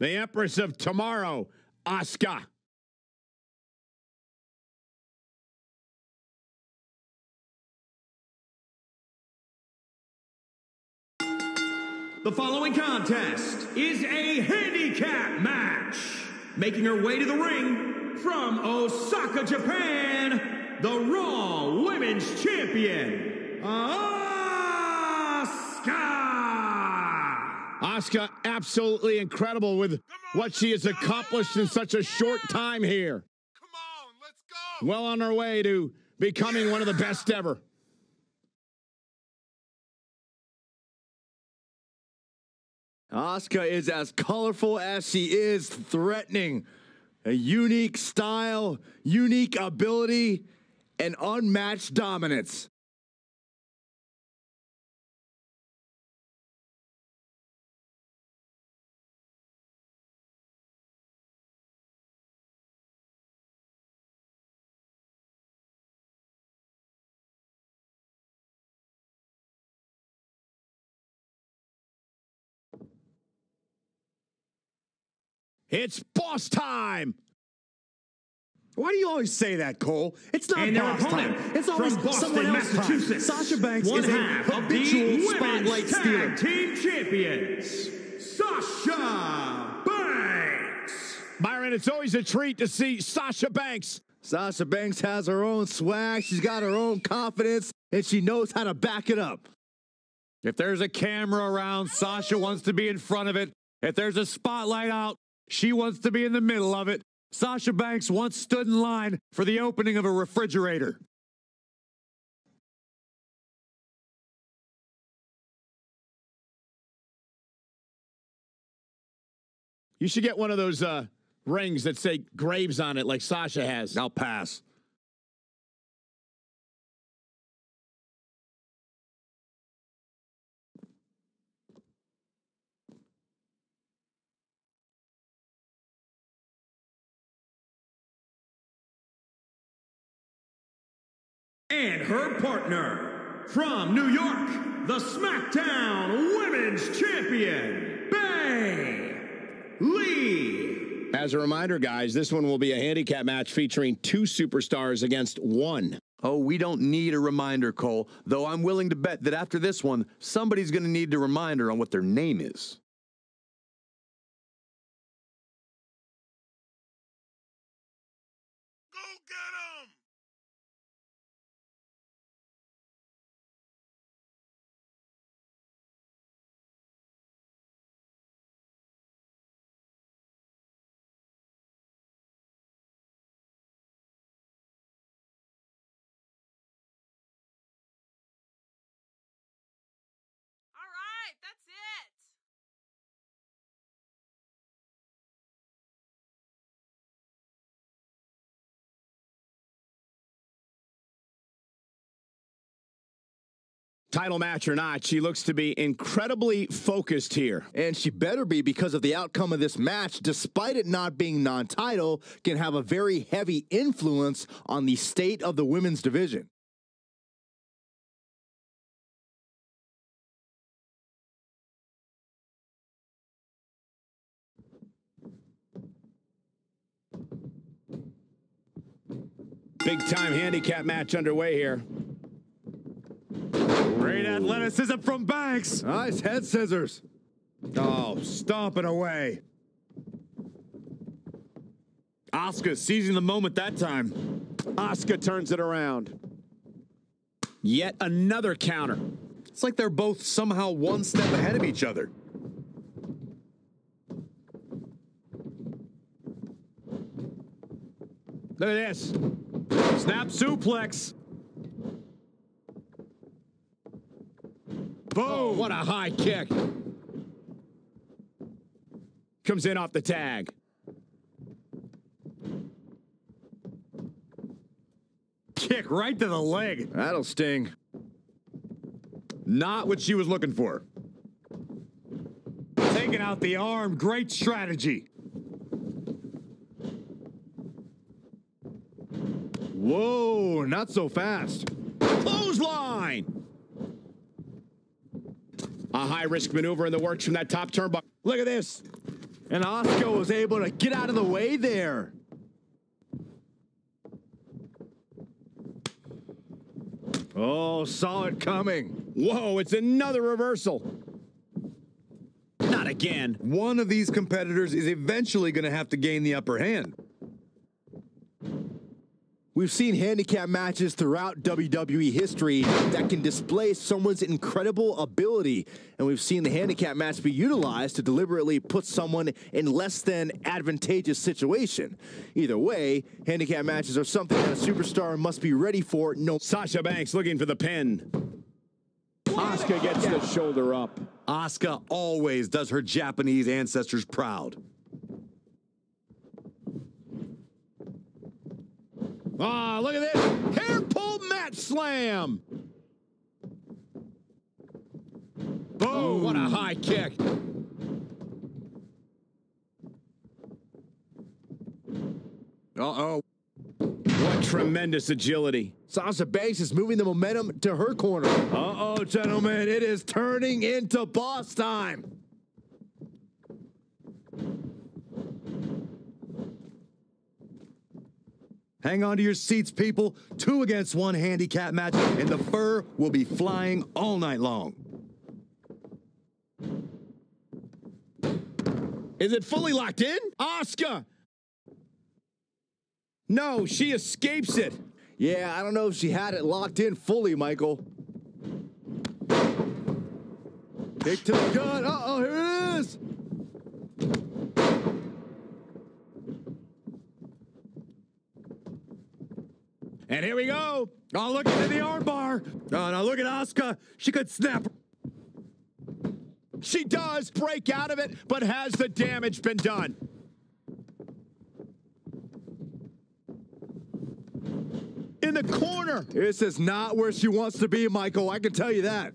the Empress of Tomorrow, Asuka. The following contest is a handicap match. Making her way to the ring from Osaka, Japan, the Raw Women's Champion, Asuka. Asuka, absolutely incredible with what she has accomplished in such a short time here. Come on, let's go. Well on her way to becoming one of the best ever. Asuka is as colorful as she is threatening. A unique style, unique ability, and unmatched dominance. It's boss time. Why do you always say that, Cole? It's not And their boss time. opponent It's always Boston, someone else's Massachusetts. time. Sasha Banks one is a half of the habitual spotlight Women's stealer. Team Champions, Sasha Banks. Byron, it's always a treat to see Sasha Banks. Sasha Banks has her own swag, she's got her own confidence, and she knows how to back it up. If there's a camera around, Sasha wants to be in front of it. If there's a spotlight out, she wants to be in the middle of it. Sasha Banks once stood in line for the opening of a refrigerator. You should get one of those uh, rings that say graves on it, like Sasha has. I'll pass. And her partner from New York, the SmackDown Women's Champion, Bay Lee. As a reminder, guys, this one will be a handicap match featuring two superstars against one. Oh, we don't need a reminder, Cole, though I'm willing to bet that after this one, somebody's going to need a reminder on what their name is. Go get him. Right, that's it. Title match or not, she looks to be incredibly focused here. And she better be because of the outcome of this match, despite it not being non title, can have a very heavy influence on the state of the women's division. Big time handicap match underway here. Great athleticism from Banks. Nice head scissors. Oh, stomp it away. Asuka seizing the moment that time. Asuka turns it around. Yet another counter. It's like they're both somehow one step ahead of each other. Look at this. Snap suplex. Boom! Oh, what a high kick. Comes in off the tag. Kick right to the leg. That'll sting. Not what she was looking for. Taking out the arm. Great strategy. Whoa, not so fast. Clothesline! A high risk maneuver in the works from that top turnbuckle. Look at this. And Asuka was able to get out of the way there. Oh, saw it coming. Whoa, it's another reversal. Not again. One of these competitors is eventually going to have to gain the upper hand. We've seen handicap matches throughout WWE history that can display someone's incredible ability, and we've seen the handicap match be utilized to deliberately put someone in less than advantageous situation. Either way, handicap matches are something that a superstar must be ready for. No, Sasha Banks looking for the pin. Asuka gets the shoulder up. Asuka always does her Japanese ancestors proud. Ah, look at this. Hair pull mat slam. Oh, what a high kick. Uh-oh. What tremendous agility. Sasha Banks is moving the momentum to her corner. Uh-oh, gentlemen, it is turning into boss time. Hang on to your seats, people. Two against one handicap match, and the fur will be flying all night long. Is it fully locked in? Asuka. No, she escapes it. Yeah, I don't know if she had it locked in fully, Michael. Kick to the gut. Uh-oh, here it is. And here we go. Oh, look at the armbar. Oh, uh, now look at Asuka. She could snap. She does break out of it, but has the damage been done? In the corner. This is not where she wants to be, Michael. I can tell you that.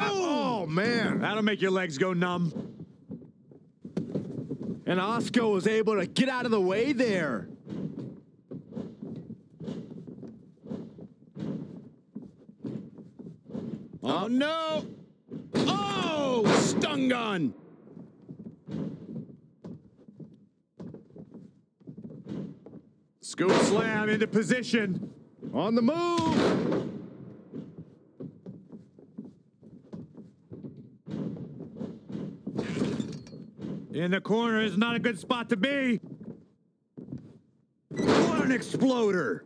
Oh, man. That'll make your legs go numb. And Asuka was able to get out of the way there. Oh, no. Oh, stun gun. Scoop slam into position. On the move. In the corner is not a good spot to be. What an exploder.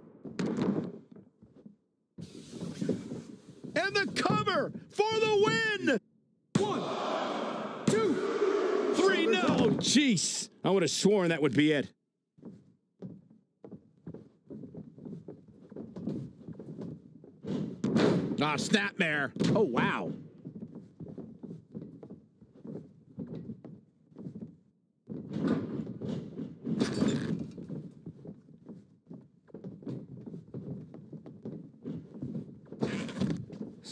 And the cover for the win. One, two, three. No, jeez. I would have sworn that would be it. Ah, snapmare. Oh, wow.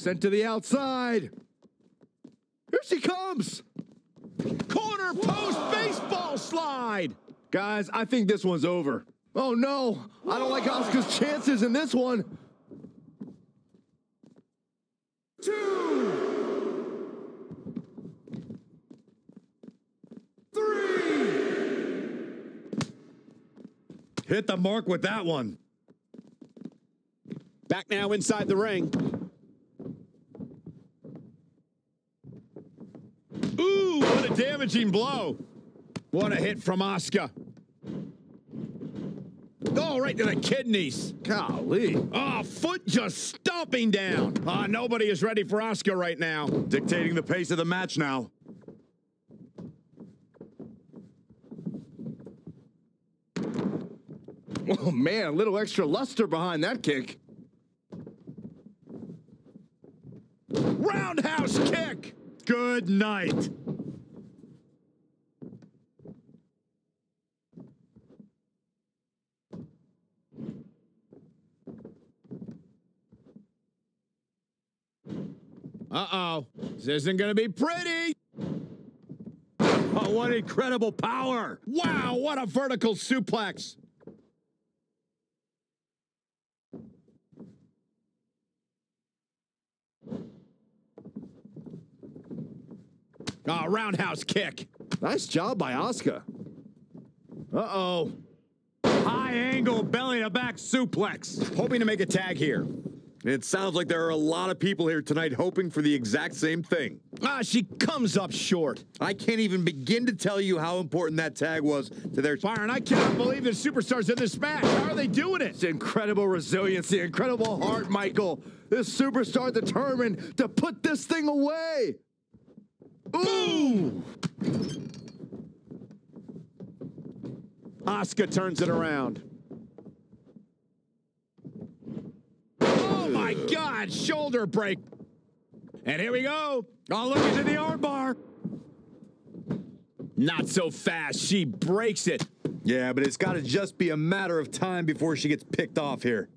Sent to the outside. Here she comes. Corner post baseball slide. Guys, I think this one's over. Oh no, I don't like Asuka's chances in this one. Two. Three. Hit the mark with that one. Back now inside the ring. Ooh, what a damaging blow. What a hit from Asuka. Oh, right to the kidneys. Golly. Oh, foot just stomping down. Ah, nobody is ready for Asuka right now. Dictating the pace of the match now. Oh man, a little extra luster behind that kick. Roundhouse kick. Good night. Uh-oh. This isn't going to be pretty. Oh, what incredible power. Wow, what a vertical suplex. Oh, roundhouse kick. Nice job by Asuka. Uh-oh. High angle belly to back suplex. Hoping to make a tag here. It sounds like there are a lot of people here tonight hoping for the exact same thing. Ah, she comes up short. I can't even begin to tell you how important that tag was to their. Byron, I cannot believe the superstars in this match. How are they doing it? It's incredible resiliency, incredible heart, Michael. This superstar determined to put this thing away. Ooh! Asuka turns it around. Oh my God, shoulder break. And here we go. Oh, look into the armbar. Not so fast. She breaks it. Yeah, but it's got to just be a matter of time before she gets picked off here.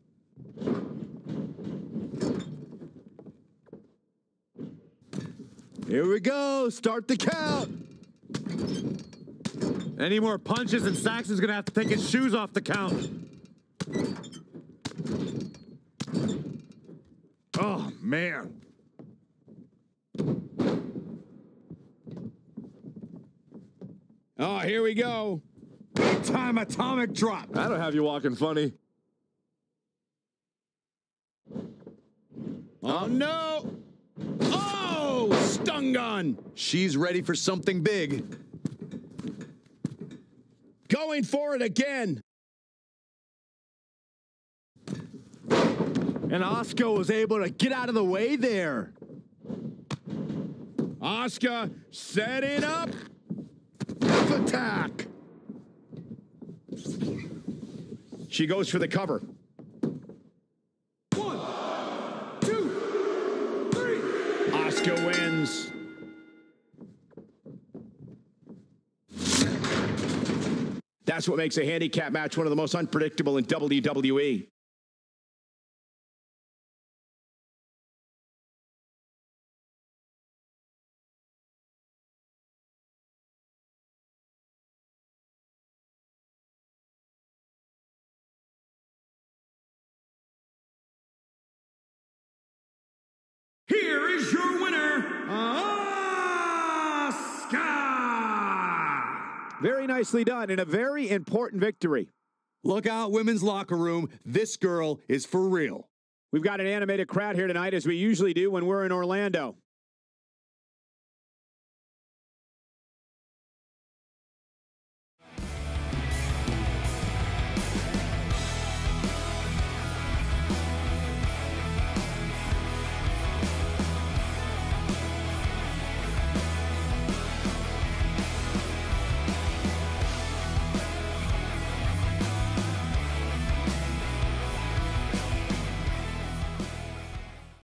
Here we go. Start the count. Any more punches, and Saxton's gonna have to take his shoes off the count. Oh man. Oh, here we go. Big time atomic drop. That'll have you walking funny. Oh no! Oh, stun gun. She's ready for something big. Going for it again. And Asuka was able to get out of the way there. Asuka setting up. Attack. She goes for the cover. One, two, three. Asuka wins. That's what makes a handicap match one of the most unpredictable in. WWE. Is your winner, Asuka! Very nicely done and a very important victory. Look out, women's locker room. This girl is for real. We've got an animated crowd here tonight, as we usually do when we're in Orlando.